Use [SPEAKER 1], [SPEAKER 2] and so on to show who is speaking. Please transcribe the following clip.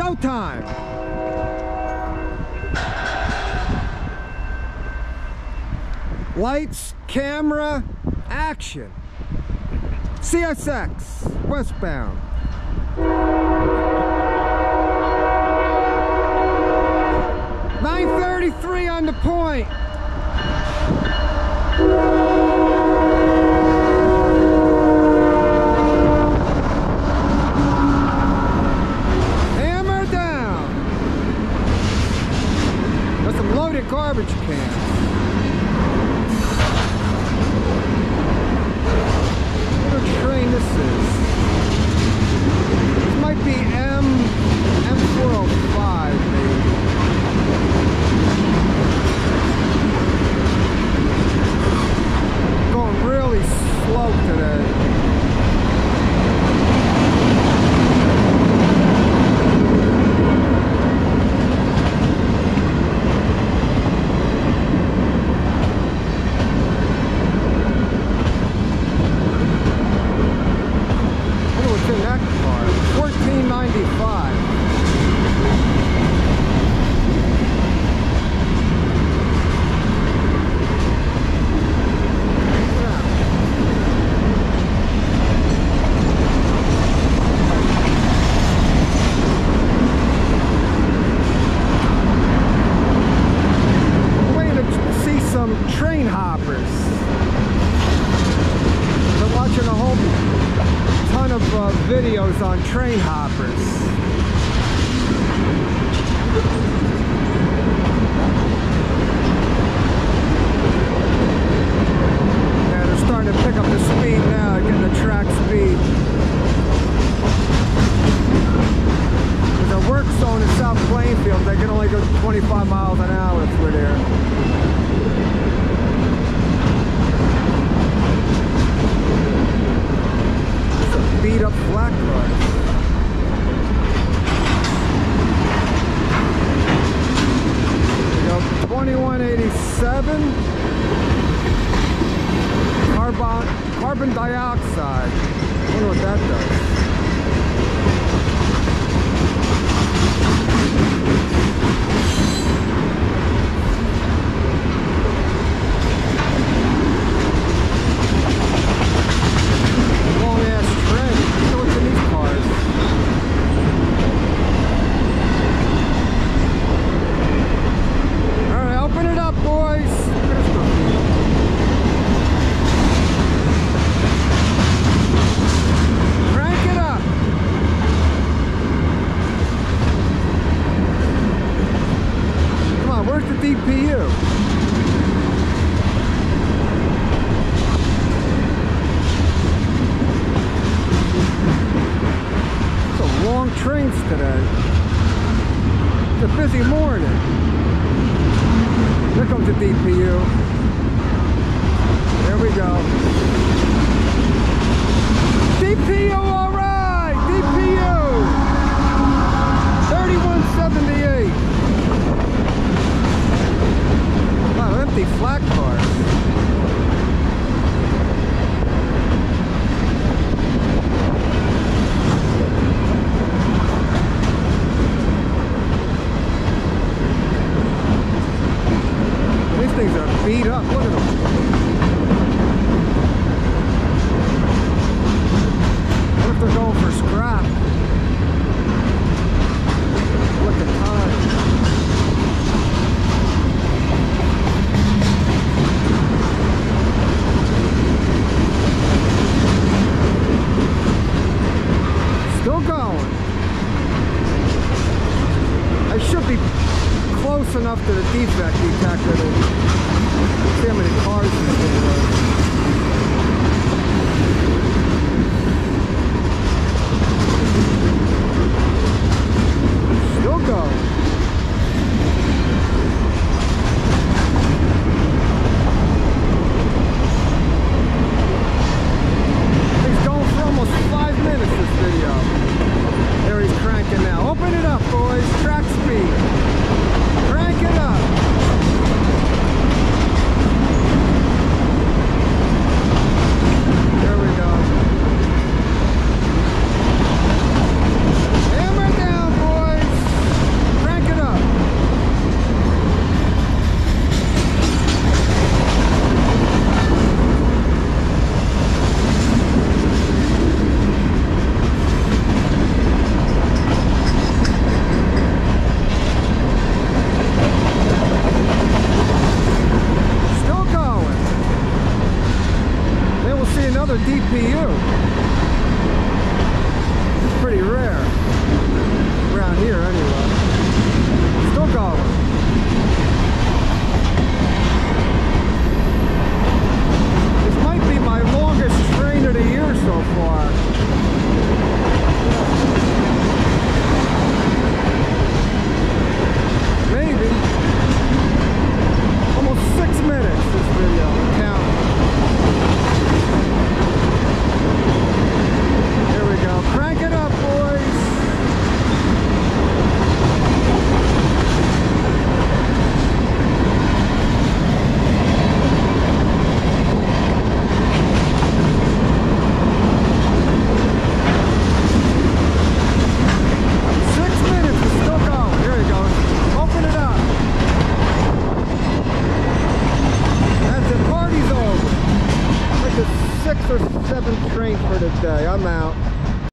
[SPEAKER 1] Showtime! Lights, camera, action. CSX, westbound. Nine thirty-three on the point. Loaded garbage can. What a train this is? This might be M M405 maybe. Going really slow today. I wonder what's in that car. Fourteen ninety five. Waiting to see some train hoppers. Been watching a whole ton of uh, videos on train hoppers. They're starting to pick up the speed now, getting the track speed. A work zone in South Plainfield. They can only go 25 miles an hour through there. It's a beat up flat car. We go 2187. Carbon carbon dioxide. I wonder what that does. Long ass train. You know what's in these cars? All right, open it up, boys. Look at this graffiti. Crank it up. Come on, where's the DPU? It's a long trains today. It's a busy morning. Here comes the DPU. There we go. Things are beat up. Look at them. What if they're going for scrap? Look at time. Still going. I should be close enough to the defect detector to see how many cars be you.